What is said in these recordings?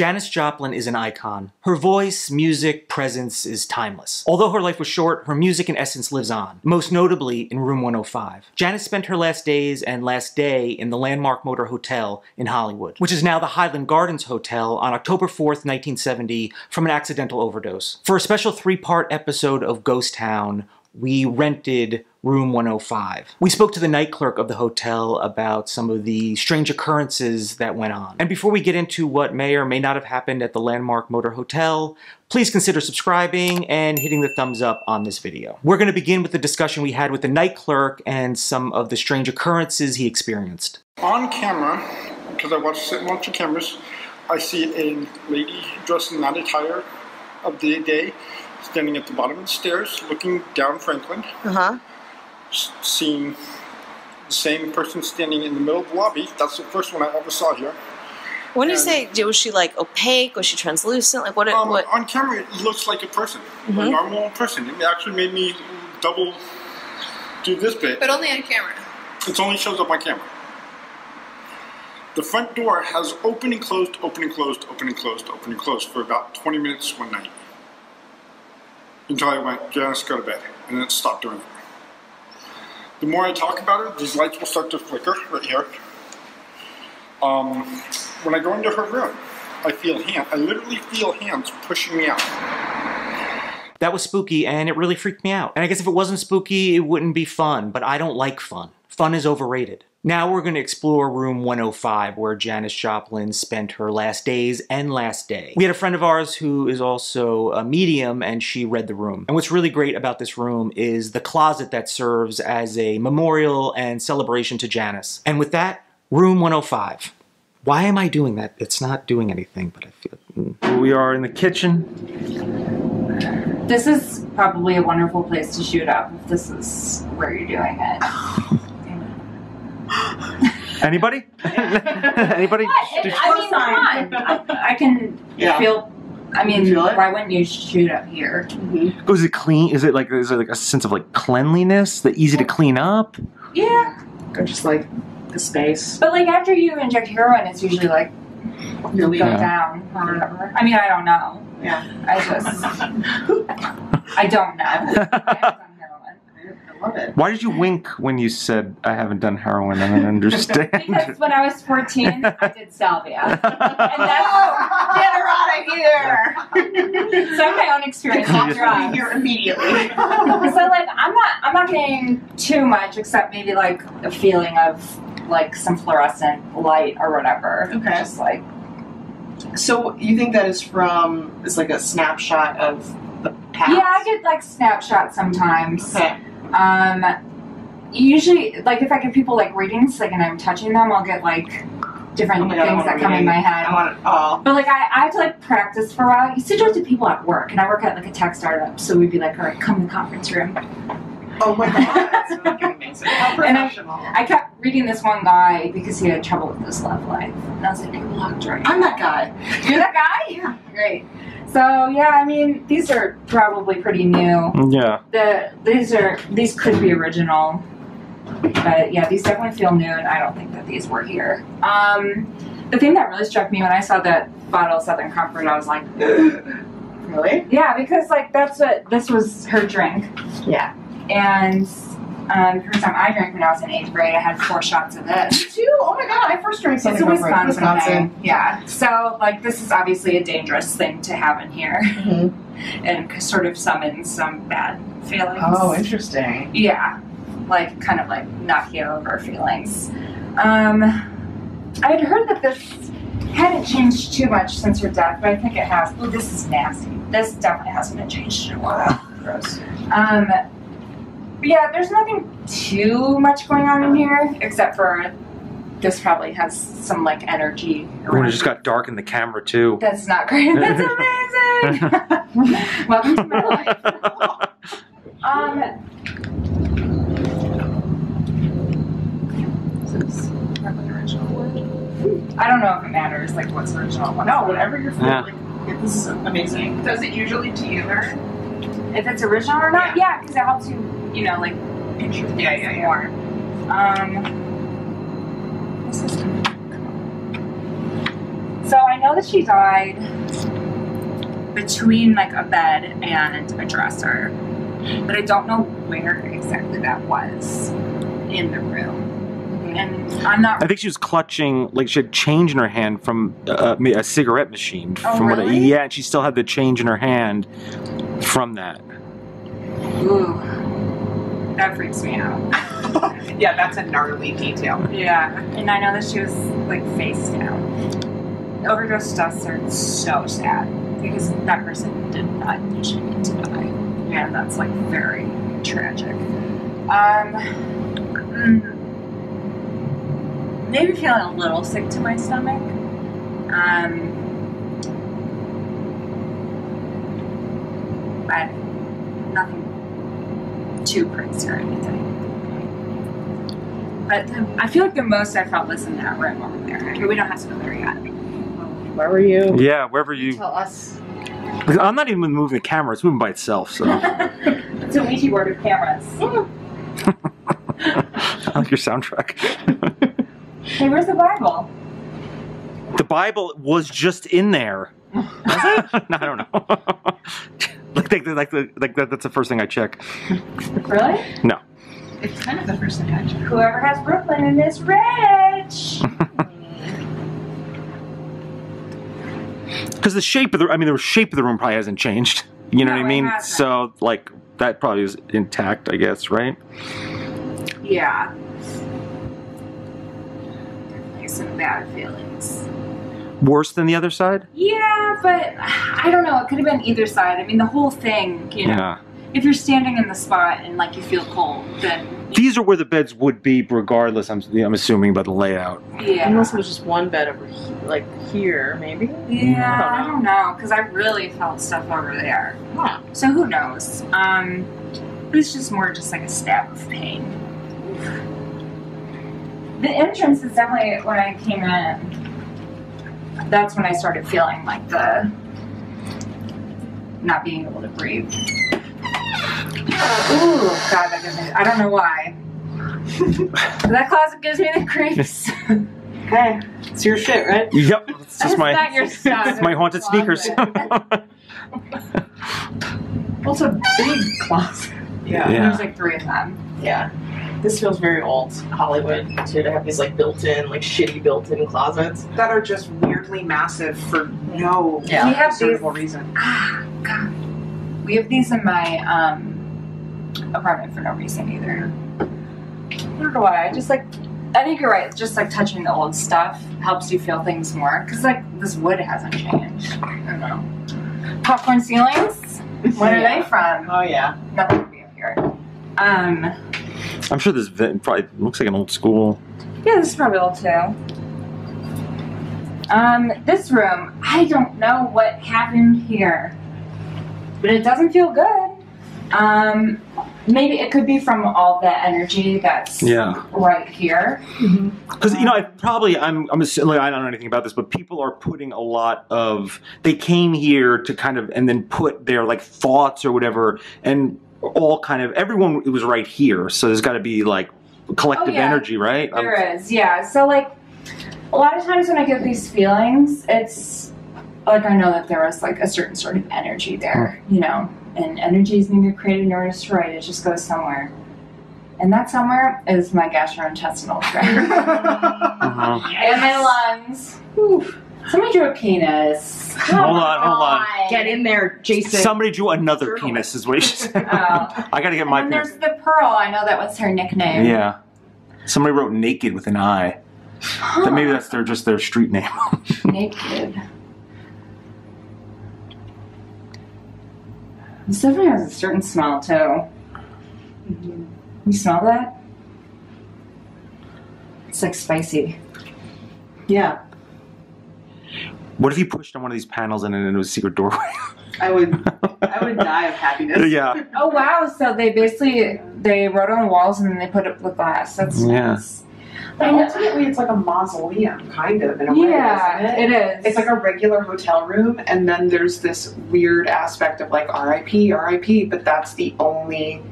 Janis Joplin is an icon. Her voice, music, presence is timeless. Although her life was short, her music and essence lives on, most notably in Room 105. Janis spent her last days and last day in the Landmark Motor Hotel in Hollywood, which is now the Highland Gardens Hotel on October 4th, 1970 from an accidental overdose. For a special three-part episode of Ghost Town, we rented room 105. We spoke to the night clerk of the hotel about some of the strange occurrences that went on. And before we get into what may or may not have happened at the Landmark Motor Hotel, please consider subscribing and hitting the thumbs up on this video. We're going to begin with the discussion we had with the night clerk and some of the strange occurrences he experienced. On camera, because I watched a bunch of cameras, I see a lady dressed in that attire of the day standing at the bottom of the stairs looking down Franklin. Uh-huh. Seeing the same person standing in the middle of the lobby. That's the first one I ever saw here. When you say, was she like opaque? Was she translucent? Like what? Um, what? On camera, it looks like a person, a Mhm. normal person. It actually made me double do this bit. But only on camera. It only shows up on camera. The front door has open and closed, open and closed, open and closed, open and closed for about 20 minutes one night. Until I went, Janis, go to bed. And then it stopped doing it. The more I talk about it, these lights will start to flicker right here. Um, when I go into her room, I feel hand, I literally feel hands pushing me out. That was spooky and it really freaked me out. And I guess if it wasn't spooky, it wouldn't be fun, but I don't like fun. Fun is overrated. Now we're going to explore room 105 where Janis Joplin spent her last days and last day. We had a friend of ours who is also a medium and she read the room. And what's really great about this room is the closet that serves as a memorial and celebration to Janis. And with that, room 105. Why am I doing that? It's not doing anything, but I feel... mm. We are in the kitchen. This is probably a wonderful place to shoot up if this is where you're doing it. Anybody? Anybody? I, Did- I mean, come on. I, I can Yeah. feel. I mean, You feel it? why wouldn't you shoot up here? Oh, is it clean? Is it like is there like a sense of like cleanliness that easy to clean up? Yeah, Or just like the space. but like after you inject heroin, it's usually like You're go leaving. down or whatever. I mean, I don't know. Yeah. I just, I don't know. I haven't done heroin. I love it. Why did you wink when you said I haven't done heroin? I don't understand. Because when I was 14, I did salvia. And that's Get her out of here! so my own experience The with cops will be drugs. here immediately. So like I'm not I'm not getting too much except maybe like a feeling of like some fluorescent light or whatever. Okay. Just like so you think that is from? It's like a snapshot of the past. yeah, I get like snapshots sometimes. Okay. Um, usually like if I give people like readings like and I'm touching them, I'll get like different Oh God, things that come in my head. I want it all. But like I, I have to like practice for a while. I used to do it to people at work, and I work at like a tech startup, so we'd be like, "All right, come in the conference room." Oh my god, that's fucking amazing. How And I- professional. I kept reading this one guy because he had trouble with his love life, and I was like, "You're locked right." I'm that guy. You're that guy? Yeah. Great. So yeah, I mean, these are probably pretty new. yeah. The these are these could be original, but yeah, these definitely feel new, and I don't think that these were here. Um, the thing that really struck me when I saw that bottle of Southern Comfort, I was like, Really? yeah, because like that's what this was her drink, Yeah. and. Um, first time I drank when I was in eighth grade, I had four shots of this. Two? Oh my god, I first drank It's something a Wisconsin, Wisconsin. thing. Yeah. So, like, this is obviously a dangerous thing to have in here Mhm. and sort of summons some bad feelings. Oh, interesting. Yeah. Like, kind of like knock you over feelings. Um, I had heard that this hadn't changed too much since her death, but I think it has. Oh, this is nasty. This definitely hasn't been changed in a while. Gross. Um, yeah, there's nothing too much going on in here except for this probably has some like energy. Oh, and it just got dark in the camera too. That's not great. That's amazing. Welcome to my life. Um, I don't know if it matters like what's original. What's No, whatever you're feeling. Yeah. This is amazing. Does it usually to you or? If it's original or not, yeah, because it helps you, you know, like picture things Yeah, yeah, yeah. more. Um, this is So I know that she died between like a bed and a dresser, but I don't know where exactly that was in the room. And I'm not I think she was clutching, like she had change in her hand from uh, a cigarette machine. Oh, from what I- yeah, and she still had the change in her hand from that. Ooh, that freaks me out. yeah, that's a gnarly detail. Yeah, and I know that she was like face down. Overdose deaths are so sad because that person did not usually need to die, and that's like very tragic. Um, mm, maybe feeling a little sick to my stomach. Um, but nothing too crazy or anything. But the, I feel like the most I felt was in that room over there. We don't have to go there yet. Where were you? Yeah, wherever you. Tell us. I'm not even moving the camera; it's moving by itself. So It's a Ouija board of cameras. I like your soundtrack. Hey, where's the Bible? The Bible was just in there. no, I don't know. like, like, like, like that, that's the first thing I check. Really? No. It's kind of the first thing I checked. Whoever has Brooklyn and is rich. Because the shape of the, I mean, the shape of the room probably hasn't changed. You know No, what I mean? So, like, that probably is intact, I guess, right? yeah. Definitely some bad feelings. Worse than the other side? Yeah, but I don't know. It could have been either side. I mean, the whole thing, you know. Yeah. If you're standing in the spot and like you feel cold, then These are where the beds would be, regardless. I'm, I'm assuming by the layout. yeah. Unless it was just one bed over he- like here, maybe. Yeah, I I don't don't know, because I really felt stuff over there. Huh. So who knows? Um, but it's just more just like a stab of pain. The entrance is definitely when I came in. That's when I started feeling like the not being able to breathe. Ooh, God, that gives me. I don't know why. that closet gives me the creeps. Hey, it's your shit, right? Yep. It's just That's my, not your stuff. it's my haunted sneakers. Well, it's a big closet. Yeah. Yeah. There's like three of them. Yeah. This feels very old Hollywood too to have these like built-in, like shitty built-in closets. that are just weirdly massive for no Yeah. We have discernible these- reason. Ah, God. We have these in my um, apartment for no reason either. I don't know why. I just like. I think you're right. Just like touching the old stuff helps you feel things more. Cause like this wood hasn't changed. I don't know. Popcorn ceilings. Where are they from? Oh yeah. Nothing to be up here. Um. I'm sure this vent probably looks like an old school. Yeah, this is probably old too. Um, this room, I don't know what happened here, but it doesn't feel good. Um, maybe it could be from all the energy that's Yeah. right here. Because you know, I probably I'm I'm assuming I don't know anything about this, but people are putting a lot of they came here to kind of and then put their like thoughts or whatever, and all kind of everyone it was right here, so there's got to be like collective Oh, yeah. energy, right? Um, There is, yeah. So like, a lot of times when I get these feelings, it's like I know that there was like a certain sort of energy there, you know, and energy is neither created nor destroyed. It just goes somewhere. And that somewhere is my gastrointestinal tract uh-huh. and my lungs. Whew. Somebody drew a penis. Hold on, hold on. Get in there, Jason. Somebody drew another Journal. penis, is what she said. Oh. I gotta get my and then penis. there's the pearl. I know that was her nickname. Yeah. Somebody wrote naked with an I. That maybe that's their just their street name. Naked. This definitely has a certain smell too. Mm-hmm. You smell that? It's like spicy. Yeah. What if you pushed on one of these panels and then it was a secret doorway? I would I would die of happiness. yeah. Oh wow! So they basically they wrote on walls and then they put up the glass. That's Yeah. nice. But I know- ultimately, it's like a mausoleum, kind of, in a way, Yeah, isn't it? it is. It's like a regular hotel room, and then there's this weird aspect of like RIP, RIP, but that's the only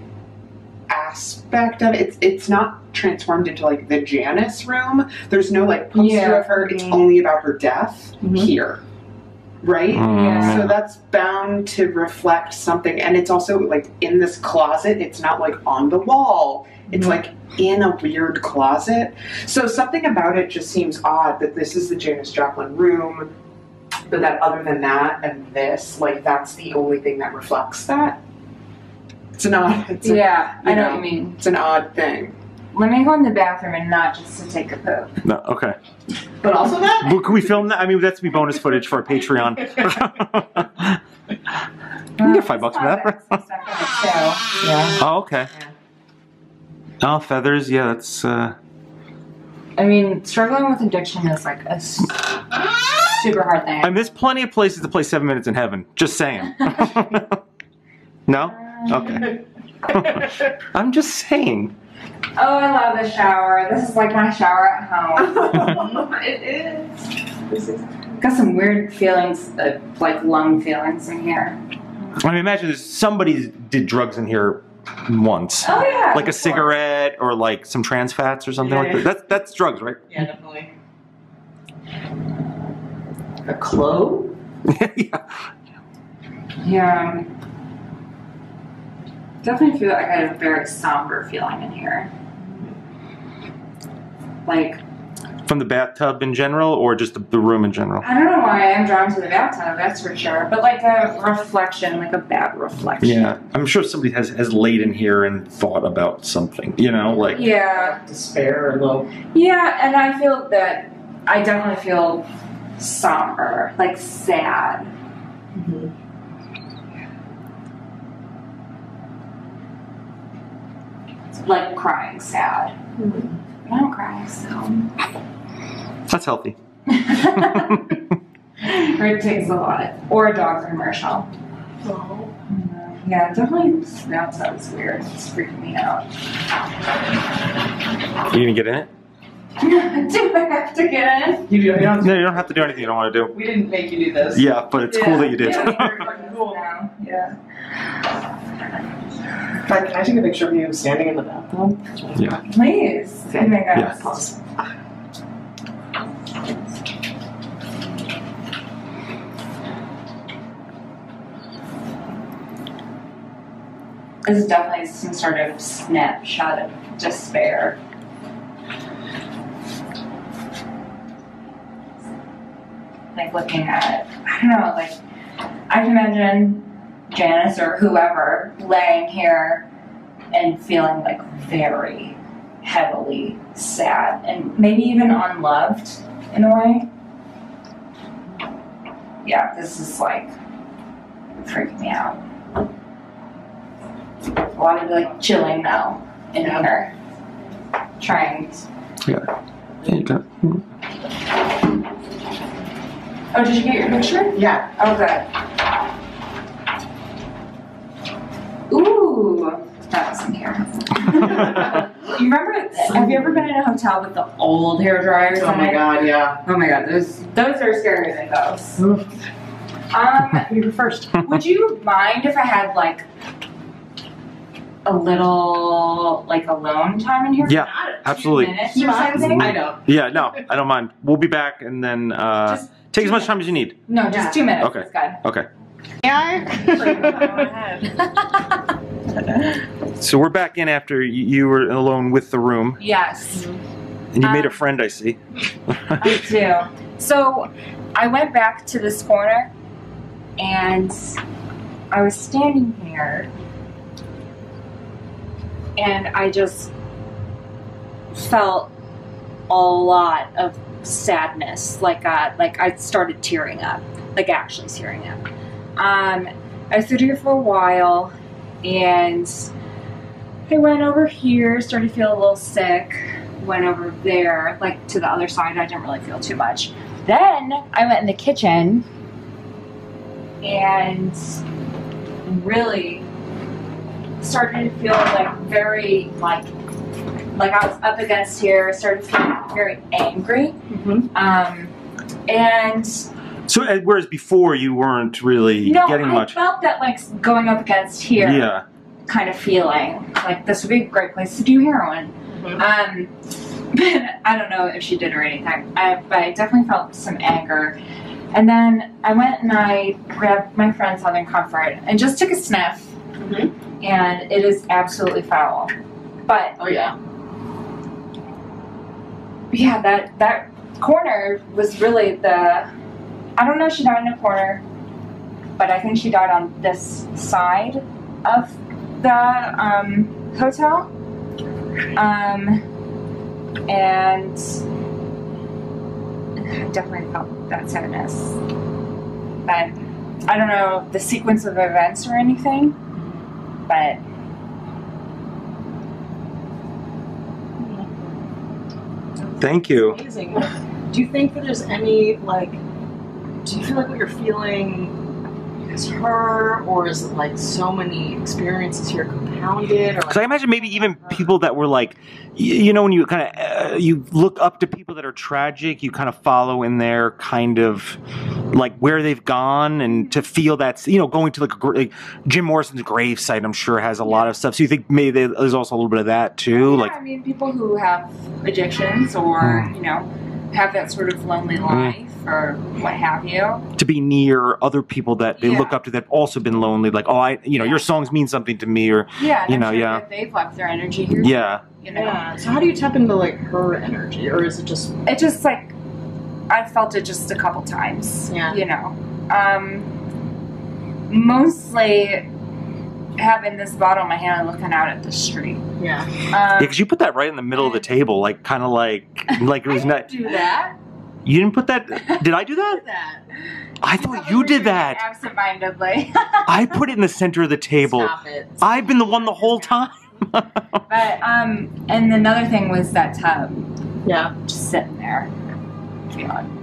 aspect of it. It's, it's not transformed into like the Janis room. There's no like poster Yeah. of her. It's Mhm. only about her death Mhm. here, right? Yeah. So that's bound to reflect something, and it's also like in this closet. It's not like on the wall. It's Mhm. like in a weird closet. So something about it just seems odd that this is the Janis Joplin room, but that other than that and this, like that's the only thing that reflects that. It's an odd. It's, Yeah, I know know. what you mean. it's an odd thing. Let me go in the bathroom and not just to take a poop. No, okay. But also that. Well, can we film that? I mean, that's be bonus footage for our Patreon. You can get five bucks for that. yeah. oh, okay. Oh, feathers. Yeah, that's. uh I mean, struggling with addiction is like a super hard thing. I mean, there's plenty of places to play Seven Minutes in Heaven. Just saying. no. Okay. I'm just saying. Oh, I love the shower. This is like my shower at home. it is. Got some weird feelings, uh, like lung feelings in here. I mean, imagine there's somebody did drugs in here once, Oh yeah. like a course. cigarette or like some trans fats or something Yeah, like that. That's that's drugs, right? Yeah, definitely. A clove? yeah. Yeah. Definitely feel like I had a very somber feeling in here. Like From the bathtub in general, or just the, the room in general. I don't know why I'm drawn to the bathtub, that's for sure. But like a reflection, like a bad reflection. Yeah, I'm sure somebody has has laid in here and thought about something. You know, like Yeah. Despair or low. Yeah, and I feel that I definitely feel somber, like sad. Mm-hmm. Like crying sad. But I don't cry, so. that's healthy. or it takes a lot. Or a dog commercial. Yeah, definitely that sounds weird. It's freaking me out. You gonna get in it? Do I have to get in? You do. You don't, No, you don't have to do anything you don't want to do. we didn't make you do this. Yeah, but it's cool that you did. Yeah, very fucking cool. No, yeah. Can I take a picture of you standing in the bathtub? Yeah. Please. Oh my God. Yeah. Pause. This is definitely some sort of snapshot of despair. Like looking at, I don't know, like I can imagine Janis or whoever laying here and feeling like very heavily sad and maybe even unloved in a way. Yeah, this is like freaking me out. A lot of like chilling now in Yeah. here. Trying. There you go. Oh, did you get your picture? Yeah. Oh, good. Ooh, that was in here. you remember? Have you ever been in a hotel with the old hair dryers? Oh my it? god, yeah. Oh my god, those those are scarier than those. Um, You were first. would you mind if I had like a little like alone time in here? Yeah, Two absolutely. minutes You or mind? something? I know. Yeah, no, I don't mind. We'll be back and then uh, Just take as two much time as you need. No, just Yeah. two minutes. Okay. It's good. Okay. Yeah. So we're back in after you were alone with the room, yes. and you made a Um, friend. I see. I do. So I went back to this corner and I was standing here and I just felt a lot of sadness. Like uh, like I started tearing up. Like actually tearing up. Um I stood here for a while and I went over here, started to feel a little sick went over there, like to the other side. I didn't really feel too much. Then I went in the kitchen and really started to feel like very like like I was up against here. Started feeling very angry. Mhm. Um, and So whereas before you weren't really no, getting I much. I felt that like going up against here Yeah. kind of feeling like this would be a great place to do heroin. Um, but I don't know if she did or anything. I, but I definitely felt some anger. And then I went and I grabbed my friend Southern Comfort and just took a sniff. Mhm. And it is absolutely foul. But Oh yeah. yeah, that that corner was really the. I don't know if she died in a corner, but I think she died on this side of the um, hotel. Um, and I definitely felt that sadness. But I don't know the sequence of events or anything, but Thank you. Amazing. Do you think that there's any like? Do you feel like what you're feeling is her, or is it like so many experiences here compounded? Or Because I imagine maybe even people that were like, y- you know, when you kind of uh, you look up to people that are tragic, you kind of follow in their kind of like where they've gone, and to feel that's you know going to like, a, gr- like Jim Morrison's grave site, I'm sure has a lot of stuff. So you think maybe there's also a little bit of that too, yeah, like I mean, people who have addictions or you know have that sort of lonely life or what have you. to be near other people that they Yeah. look up to that have also been lonely. Like, oh, I, you know, Yeah. your songs mean something to me, or Yeah, You know, sure yeah. they've left their energy here. yeah. you know, yeah. So how do you tap into like her energy, or is it just it just like I've felt it just a couple times. Yeah. you know, um, mostly having this bottle in my hand and looking out at the street. yeah? Um, Yeah, because you put that right in the middle of the table, like kind of like like it was not. do that. You didn't put that. Did I do that? That. I thought you did that. absentmindedly. I put it in the center of the table. Stop it. I've been the one the whole time. but um, and another thing was that tub. Yeah. just sitting there, feeling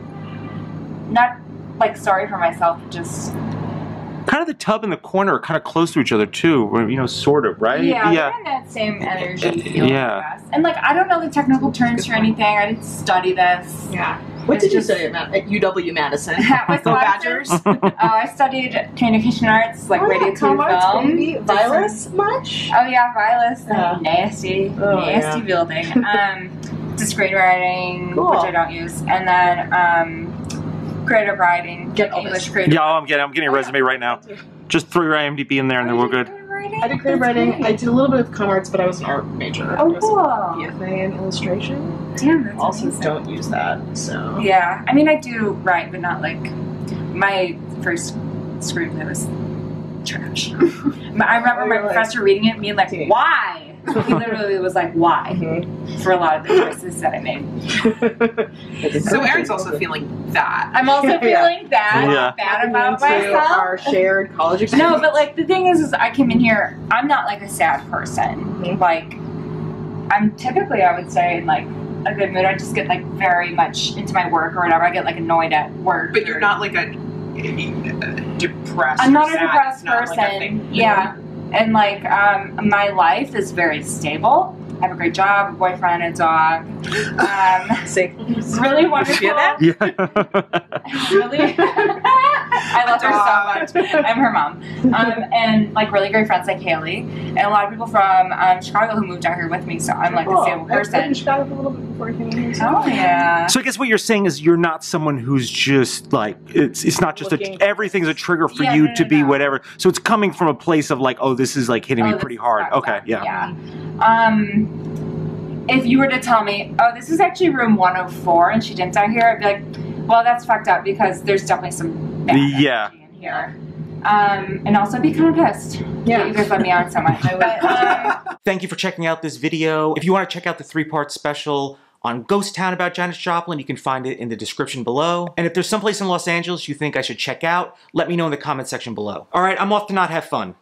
not like sorry for myself, but just kind of the tub and the corner are kind of close to each other too. You know, sort of, right? yeah, Yeah. they're in that same energy field. Yeah. I guess. And like I don't know the technical terms for anything. I didn't study this. Yeah. What It's did you just- study at, at UW Madison? At Go Badgers. Oh, I studied communication arts, like Oh, radio, yeah, TV, com film. baby. Did Violence some- much? Oh yeah, Vilas. Yeah. Nasty, Oh, nasty yeah. building. Um, to screenwriting, Cool. which I don't use, and then um, creative writing, Get all English this. creative. Yeah, oh, I'm getting I'm getting a resume right now. Just throw your IMDb in there and then oh, we're good. I did creative writing. I did a little bit of com arts, but I was an art major. Oh, I was cool. a BFA in illustration. Damn, that's also amazing. don't use that. So Yeah, I mean, I do write, but not like my first screenplay was trash. I remember my Really? professor reading it and being like, Dang. "Why?" He literally was like, "Why?" Mhm. for a lot of the choices that I made. So Erin's also feeling that. I'm also Yeah. feeling bad, Yeah. bad about myself. our shared college experience. No, but like the thing is, is I came in here. I'm not like a sad person. Mhm. Like I'm typically, I would say, in like a good mood. I just get like very much into my work or whatever. I get like annoyed at work. But you're or- not like a, a depressed. I'm not a depressed It's not person. Like a yeah, and like um, my life is very stable. I have a great job, a boyfriend, a dog. Um, Say, really wonderful. hear that? Yeah. really I love her so much. I'm her mom. Um, and like really great friends like Haley and a lot of people from um, Chicago who moved out here with me. So I'm like a stable I've been in person. Chicago for a little bit before you came here. so- Oh yeah. So I guess what you're saying is you're not someone who's just like it's it's not just a, everything's a trigger for Yeah, you no, to no, be no. whatever. So it's coming from a place of like, oh, this is like hitting Oh, me pretty hard. Okay, yeah. Yeah. Um, if you were to tell me, oh, this is actually room 104 and she didn't die here, I'd be like, well, that's fucked up because there's definitely some bad Yeah. energy in here. Um, and also be kind of pissed Yeah. that you guys let me on so much. But, um, Thank you for checking out this video. If you want to check out the three-part special on Ghost Town about Janis Joplin, you can find it in the description below. And if there's someplace in Los Angeles you think I should check out, let me know in the comment section below. All right, I'm off to not have fun.